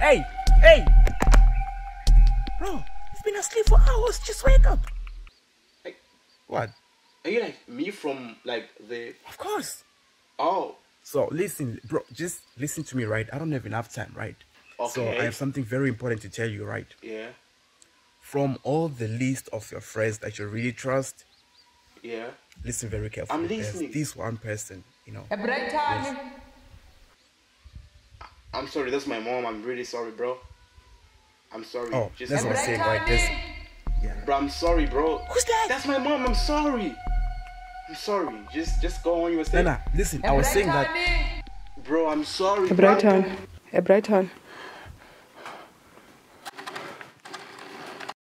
Hey, hey! Bro, you've been asleep for hours. Just wake up. Hey. What? Are you like me from like the? Of course. Oh, So listen, bro, just listen to me, right? I don't have enough time, right? Okay. So I have something very important to tell you, right? yeah, From all the list of your friends that you really trust, yeah. listen very carefully. I'm There's listening. this one person, you know. I'm sorry. That's my mom. I'm really sorry, bro. I'm sorry. Oh, Just that's what I'm saying, right? This, yeah. Bro, I'm sorry, bro. Who's that? That's my mom. I'm sorry. I'm sorry. Just, just go on. You were Nah, saying, nah, listen, I was saying that bro. I'm sorry. Herr bro. Brighton. Herr Brighton.